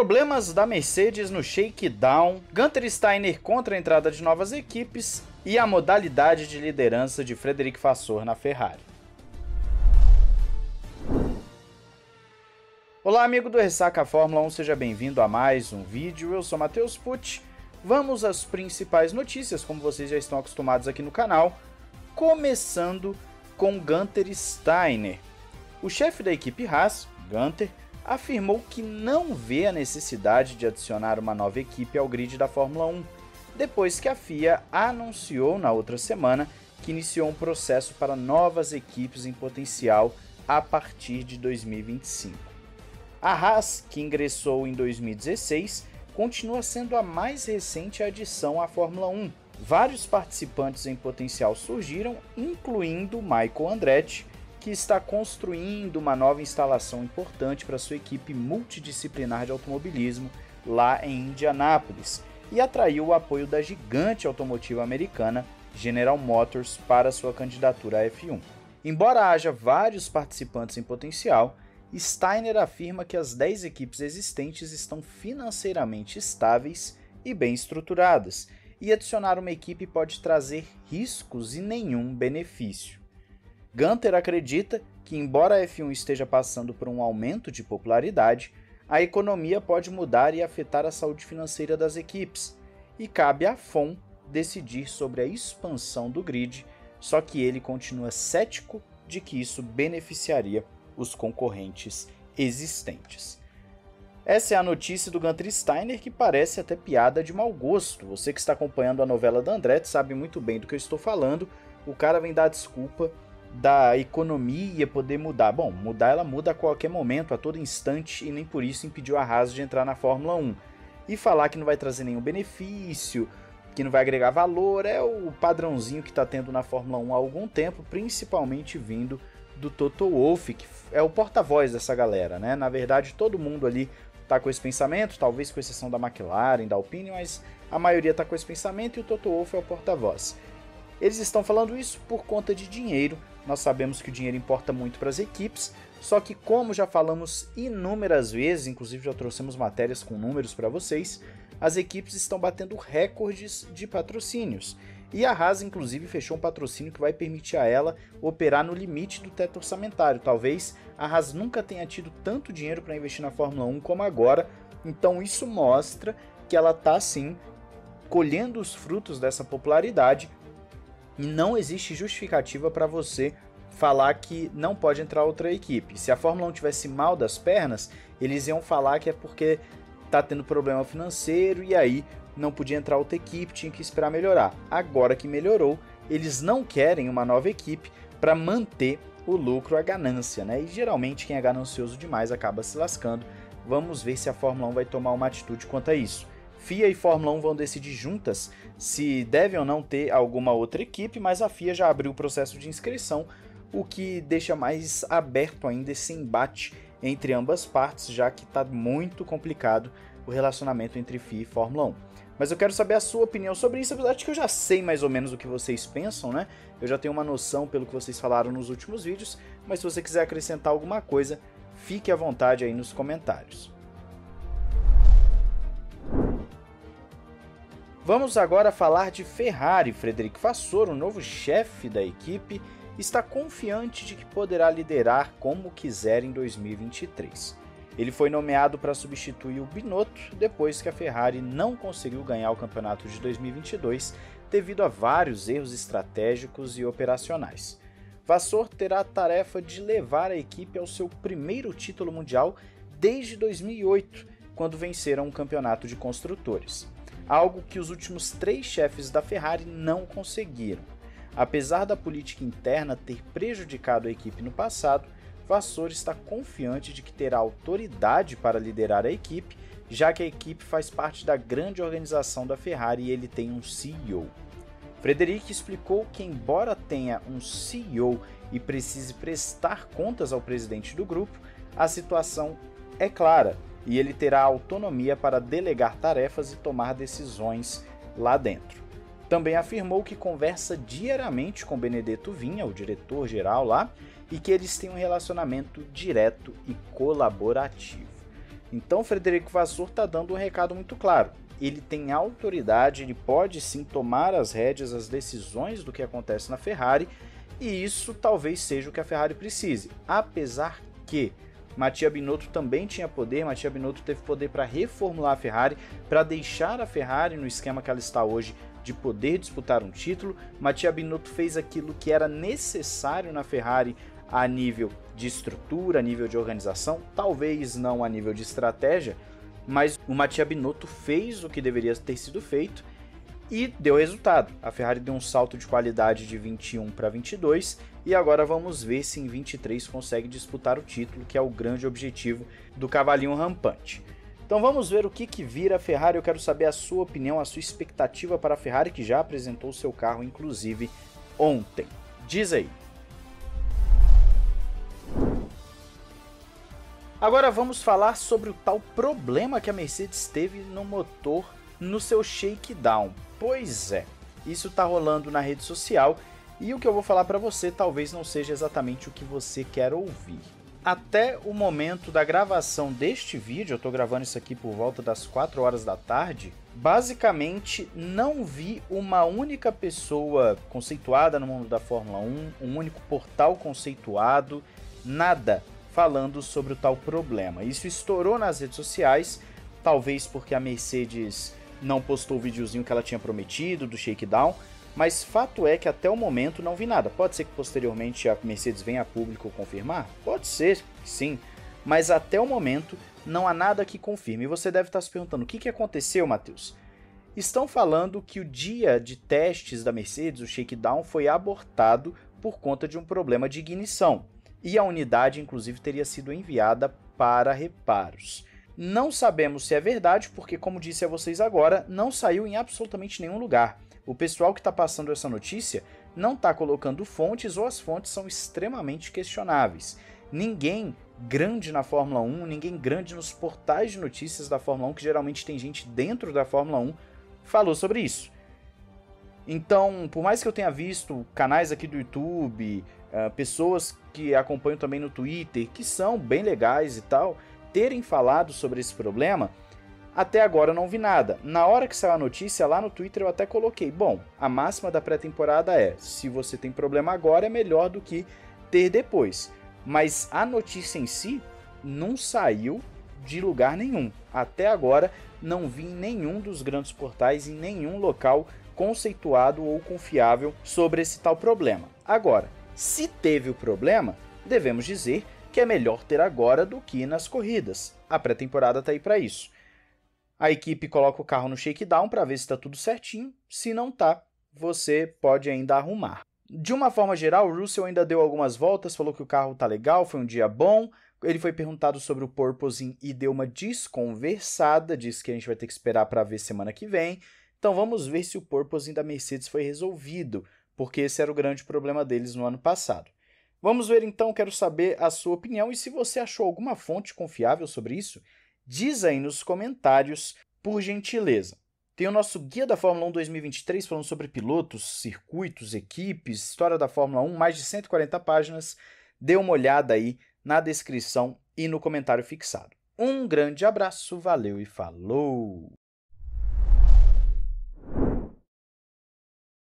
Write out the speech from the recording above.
Problemas da Mercedes no shakedown, Gunter Steiner contra a entrada de novas equipes e a modalidade de liderança de Frederic Vasseur na Ferrari. Olá, amigo do Ressaca Fórmula 1, seja bem-vindo a mais um vídeo. Eu sou Matheus Pucci. Vamos às principais notícias, como vocês já estão acostumados aqui no canal, começando com Gunter Steiner. O chefe da equipe Haas, Gunter, afirmou que não vê a necessidade de adicionar uma nova equipe ao grid da Fórmula 1, depois que a FIA anunciou na outra semana que iniciou um processo para novas equipes em potencial a partir de 2025. A Haas, que ingressou em 2016, continua sendo a mais recente adição à Fórmula 1. Vários participantes em potencial surgiram, incluindo Michael Andretti, que está construindo uma nova instalação importante para sua equipe multidisciplinar de automobilismo lá em Indianápolis e atraiu o apoio da gigante automotiva americana General Motors para sua candidatura à F1. Embora haja vários participantes em potencial, Steiner afirma que as 10 equipes existentes estão financeiramente estáveis e bem estruturadas, e adicionar uma equipe pode trazer riscos e nenhum benefício. Gunter acredita que, embora a F1 esteja passando por um aumento de popularidade, a economia pode mudar e afetar a saúde financeira das equipes, e cabe à FOM decidir sobre a expansão do grid, só que ele continua cético de que isso beneficiaria os concorrentes existentes. Essa é a notícia do Gunter Steiner que parece até piada de mau gosto. Você que está acompanhando a novela da Andretti sabe muito bem do que eu estou falando. O cara vem dar desculpa da economia poder mudar. Bom, mudar ela muda a qualquer momento, a todo instante, e nem por isso impediu a Haas de entrar na Fórmula 1. E falar que não vai trazer nenhum benefício, que não vai agregar valor, é o padrãozinho que está tendo na Fórmula 1 há algum tempo, principalmente vindo do Toto Wolff, que é o porta-voz dessa galera, né? Na verdade, todo mundo ali tá com esse pensamento, talvez com exceção da McLaren, da Alpine, mas a maioria tá com esse pensamento e o Toto Wolff é o porta-voz. Eles estão falando isso por conta de dinheiro. Nós sabemos que o dinheiro importa muito para as equipes, só que como já falamos inúmeras vezes, inclusive já trouxemos matérias com números para vocês, as equipes estão batendo recordes de patrocínios. E a Haas, inclusive, fechou um patrocínio que vai permitir a ela operar no limite do teto orçamentário. Talvez a Haas nunca tenha tido tanto dinheiro para investir na Fórmula 1 como agora. Então isso mostra que ela está sim colhendo os frutos dessa popularidade e não existe justificativa para você falar que não pode entrar outra equipe. Se a Fórmula 1 tivesse mal das pernas, eles iam falar que é porque tá tendo problema financeiro e aí não podia entrar outra equipe, tinha que esperar melhorar. Agora que melhorou, eles não querem uma nova equipe para manter o lucro, a ganância, né? E geralmente quem é ganancioso demais acaba se lascando. Vamos ver se a Fórmula 1 vai tomar uma atitude quanto a isso. FIA e Fórmula 1 vão decidir juntas se devem ou não ter alguma outra equipe, mas a FIA já abriu o processo de inscrição, o que deixa mais aberto ainda esse embate entre ambas partes, já que está muito complicado o relacionamento entre FIA e Fórmula 1. Mas eu quero saber a sua opinião sobre isso, apesar de que eu já sei mais ou menos o que vocês pensam, né? Eu já tenho uma noção pelo que vocês falaram nos últimos vídeos, mas se você quiser acrescentar alguma coisa, fique à vontade aí nos comentários. Vamos agora falar de Ferrari. Frederic Vassor, o novo chefe da equipe, está confiante de que poderá liderar como quiser em 2023. Ele foi nomeado para substituir o Binotto depois que a Ferrari não conseguiu ganhar o campeonato de 2022 devido a vários erros estratégicos e operacionais. Vassor terá a tarefa de levar a equipe ao seu primeiro título mundial desde 2008, quando venceram o campeonato de construtores, algo que os últimos três chefes da Ferrari não conseguiram. Apesar da política interna ter prejudicado a equipe no passado, Vassour está confiante de que terá autoridade para liderar a equipe, já que a equipe faz parte da grande organização da Ferrari e ele tem um CEO. Frederic explicou que, embora tenha um CEO e precise prestar contas ao presidente do grupo, a situação é clara e ele terá autonomia para delegar tarefas e tomar decisões lá dentro. Também afirmou que conversa diariamente com Benedetto Vinha, o diretor geral lá, e que eles têm um relacionamento direto e colaborativo. Então, Frederico Vasseur está dando um recado muito claro. Ele tem autoridade, ele pode sim tomar as rédeas, as decisões do que acontece na Ferrari, e isso talvez seja o que a Ferrari precise. Apesar que Mattia Binotto também tinha poder, Mattia Binotto teve poder para reformular a Ferrari, para deixar a Ferrari no esquema que ela está hoje de poder disputar um título. Mattia Binotto fez aquilo que era necessário na Ferrari a nível de estrutura, a nível de organização, talvez não a nível de estratégia, mas o Mattia Binotto fez o que deveria ter sido feito e deu resultado. A Ferrari deu um salto de qualidade de 21 para 22 e agora vamos ver se em 23 consegue disputar o título, que é o grande objetivo do cavalinho rampante. Então vamos ver o que, que vira a Ferrari. Eu quero saber a sua opinião, a sua expectativa para a Ferrari, que já apresentou seu carro, inclusive, ontem. Diz aí. Agora vamos falar sobre o tal problema que a Mercedes teve no motor no seu shakedown. Pois é, isso está rolando na rede social e o que eu vou falar para você talvez não seja exatamente o que você quer ouvir. Até o momento da gravação deste vídeo, eu estou gravando isso aqui por volta das 4 horas da tarde, basicamente não vi uma única pessoa conceituada no mundo da Fórmula 1, um único portal conceituado, nada falando sobre o tal problema. Isso estourou nas redes sociais, talvez porque a Mercedes não postou o videozinho que ela tinha prometido do shakedown, mas fato é que até o momento não vi nada. Pode ser que posteriormente a Mercedes venha a público confirmar? Pode ser, sim. Mas até o momento não há nada que confirme. E você deve estar se perguntando: o que, que aconteceu, Matheus? Estão falando que o dia de testes da Mercedes, o shakedown, foi abortado por conta de um problema de ignição e a unidade, inclusive, teria sido enviada para reparos. Não sabemos se é verdade, porque, como disse a vocês agora, não saiu em absolutamente nenhum lugar. O pessoal que está passando essa notícia não está colocando fontes ou as fontes são extremamente questionáveis. Ninguém grande na Fórmula 1, ninguém grande nos portais de notícias da Fórmula 1, que geralmente tem gente dentro da Fórmula 1, falou sobre isso. Então, por mais que eu tenha visto canais aqui do YouTube, uh, pessoas que acompanham também no Twitter, que são bem legais e tal, terem falado sobre esse problema, até agora não vi nada. Na hora que saiu a notícia lá no Twitter eu até coloquei: bom, a máxima da pré-temporada é: se você tem problema agora, é melhor do que ter depois. Mas a notícia em si não saiu de lugar nenhum. Até agora não vi em nenhum dos grandes portais, em nenhum local conceituado ou confiável sobre esse tal problema. Agora, se teve o problema, devemos dizer que é melhor ter agora do que nas corridas. A pré-temporada está aí para isso. A equipe coloca o carro no shakedown para ver se está tudo certinho. Se não tá, você pode ainda arrumar. De uma forma geral, o Russell ainda deu algumas voltas, falou que o carro tá legal, foi um dia bom. Ele foi perguntado sobre o porpoising e deu uma desconversada, disse que a gente vai ter que esperar para ver semana que vem. Então vamos ver se o porpoising da Mercedes foi resolvido porque esse era o grande problema deles no ano passado. Vamos ver então, quero saber a sua opinião e se você achou alguma fonte confiável sobre isso, diz aí nos comentários, por gentileza. Tem o nosso Guia da Fórmula 1 2023 falando sobre pilotos, circuitos, equipes, história da Fórmula 1, mais de 140 páginas. Dê uma olhada aí na descrição e no comentário fixado. Um grande abraço, valeu e falou!